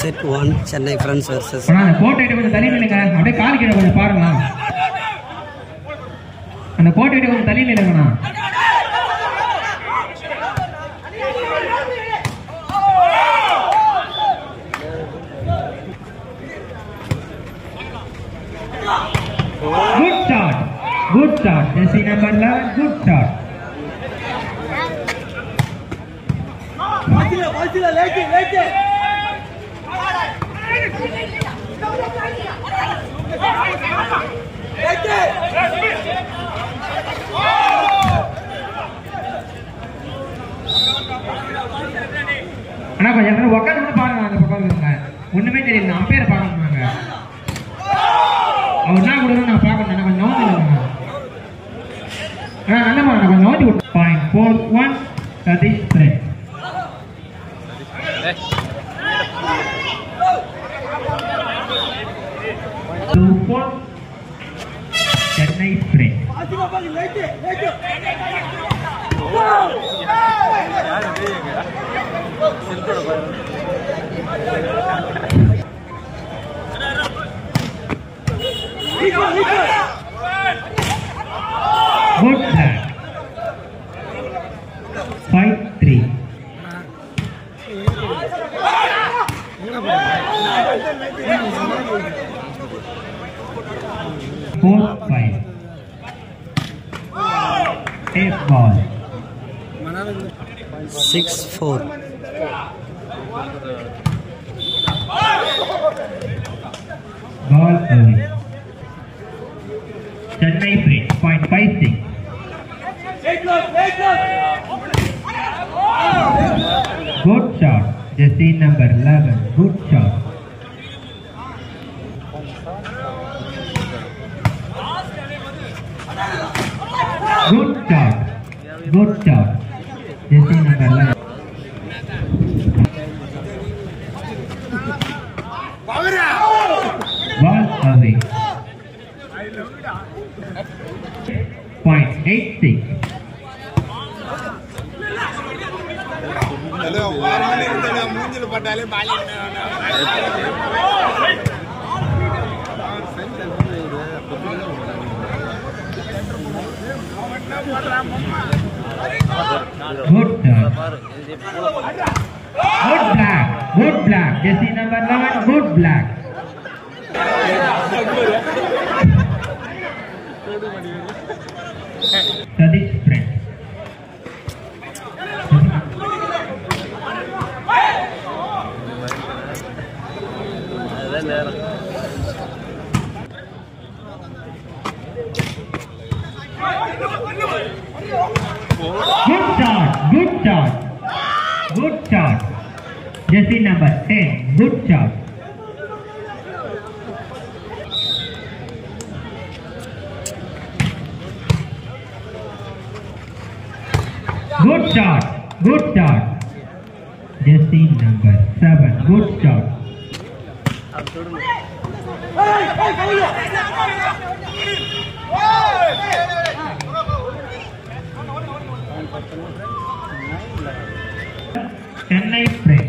Set one Chennai friends versus கோட்டையிட்ட கொஞ்சம் தள்ளி நில்லுங்க. அப்படியே கால் கீழே கொஞ்சம் பாருங்களா அந்த கோட்டையிட்ட கொஞ்சம் தள்ளி நில்லுங்கண்ணா good shot good shot jersey number eleven good shot வாசில வாசில லேட்டு லேட்டு. அண்ணா கொஞ்சம் நேரம் உட்காந்து பாருங்க அந்த பக்கம் இருங்க ஒண்ணுமே தெரியல அம்பையர் பார்க்கணுங்க அவர் என்ன கொடுக்கணும் நான் பார்க்கணும் நான் கொஞ்சம் நோந்து விடுங்க. அண்ணா நல்ல மாதிரி கொஞ்சம் நோண்டி விட்டு point four one two four Chennai friend Good eight ball. Six four. Ball away. Chennai break. Point five six. Good shot. Jersey number eleven. Good shot. penalty. Point eight six. Good black. Good black. Good black. Jesse number 11, good black. Good shot. Good shot. Good shot. Jersey number 10. Good shot. Good shot. Good shot. Jersey number 7. Good shot. Chennai Press.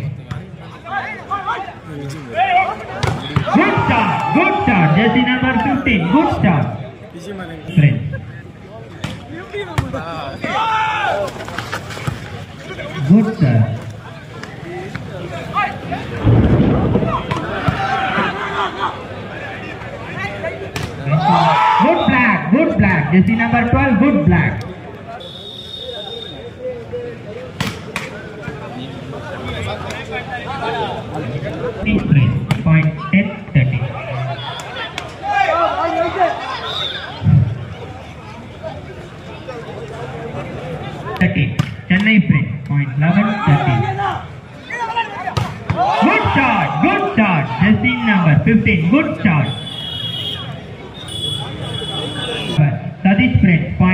Good shot. Good shot. Jersey number 15. Good shot. Friends. Good sir. Good black. Good black. Jersey number 12. Good black.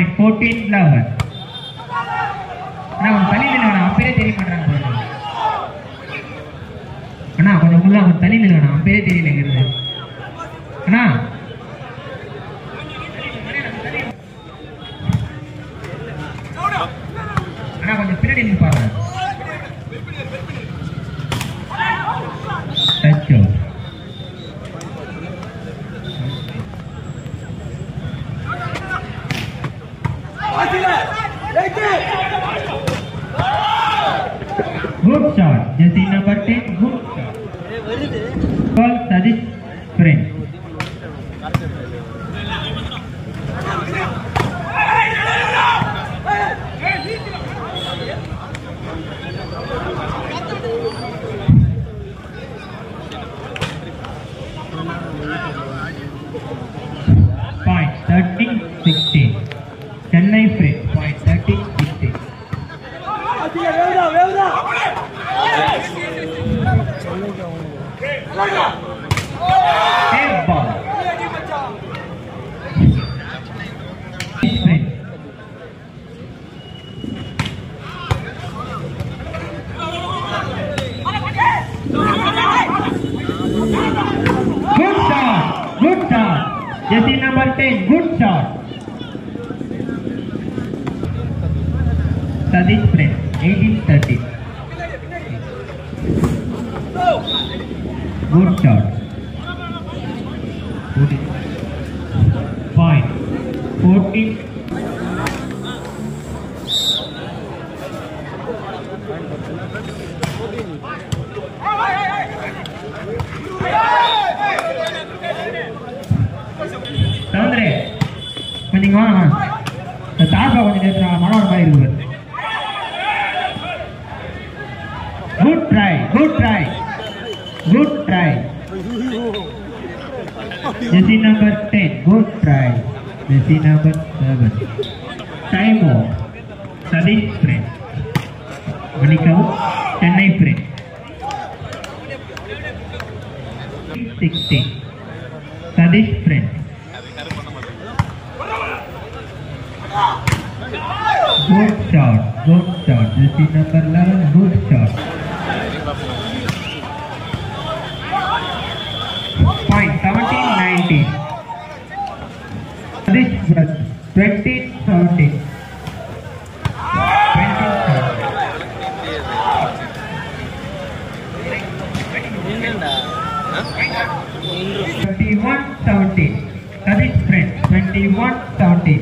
Point ஃபோர்டீன்ல அவர் அண்ணா அவன் தள்ளி நிலவனா அப்பேரே தெரிய பண்றாங்க அண்ணா கொஞ்சம் உள்ள அவன் தள்ளி நிலவனா அப்பேரே தெரியலங்கிறது அண்ணா அண்ணா கொஞ்சம் பின்னாடி நிற்பாங்க चार जैसे तीन नंबर पे Air ball. Friend. Good shot. Good shot. Jersey number 10. Good shot. Sadiq Good shot. Good. Point. 14. சௌந்தரே கொஞ்சம் இங்க வாங்க இந்த தாப்பா கொஞ்சம் நேற்று மனோட மாதிரி இருக்குது good try good try Good try JC number ten good try JC number seven time over Satish friend மன்னிக்கவும் Chennai friend sixteen Satish friend Good shot, good shot. This is number 11, good shot. 2030. 2030. Twenty-one seventy. That is sprint. Twenty-one seventy.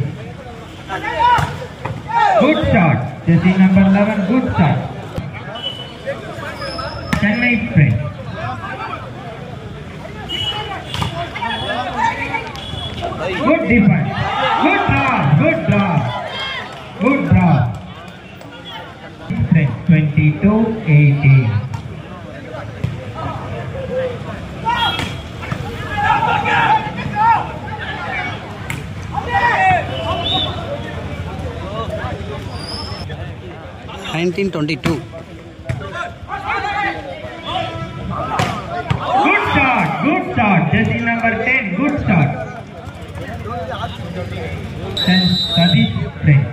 Good shot. Jersey number eleven. Good shot. Chennai sprint. Good defense. Good draw, good start good draw. Jersey number ten. Then Sadiq friend.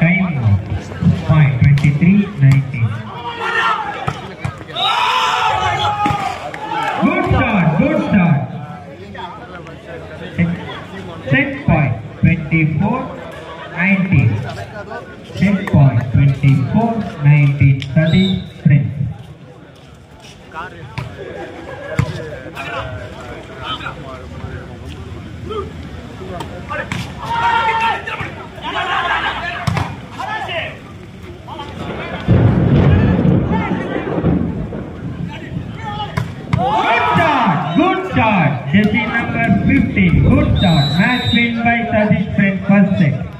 Time point 23, 19. Good shot, good. Set, set point 24, 19. Set point 24, 15, good start. Match win by Sadiq friend first set.